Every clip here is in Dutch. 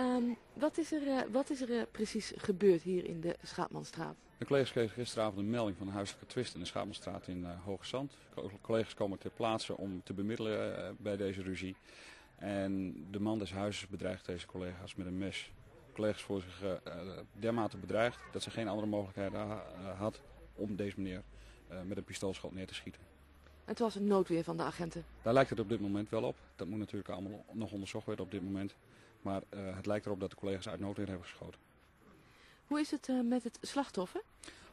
Ehm, wat is er, eh, wat is er eh, precies gebeurd hier in de Schaapmanstraat? De collega's kregen gisteravond een melding van een huiselijke twist in de Schaapmanstraat in uh, Hoge Zand. Co- collega's komen ter plaatse om te bemiddelen eh, bij deze ruzie. En de man des huizes bedreigt deze collega's met een mes. De collega's voelen zich eh, eh, dermate bedreigd dat ze geen andere mogelijkheid ha- eh, had om deze meneer eh, met een pistoolschot neer te schieten. Het was een noodweer van de agenten. Daar lijkt het op dit moment wel op. Dat moet natuurlijk allemaal nog onderzocht worden op dit moment. Maar eh, het lijkt erop dat de collega's uit noodweer hebben geschoten. Hoe is het eh, met het slachtoffer?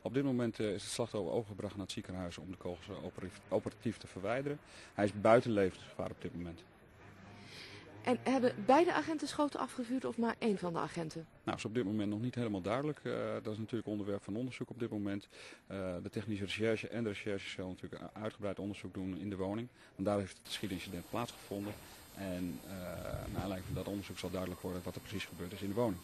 Op dit moment eh, is het slachtoffer overgebracht naar het ziekenhuis om de kogels operatief, operatief te verwijderen. Hij is buiten levensgevaar op dit moment. En hebben beide agenten schoten afgevuurd of maar één van de agenten? Nou, is op dit moment nog niet helemaal duidelijk. Dat is natuurlijk onderwerp van onderzoek op dit moment. De technische recherche en de recherche zullen natuurlijk een uitgebreid onderzoek doen in de woning. Want daar heeft het schietincident plaatsgevonden. En eh naar aanleiding van dat onderzoek zal duidelijk worden wat er precies gebeurd is in de woning.